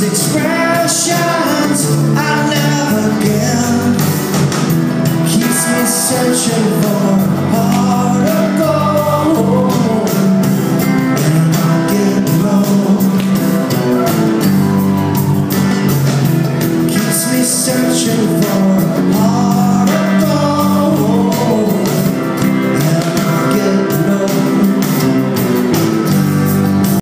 these expressions I never get Keeps me searching for